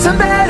Isn't that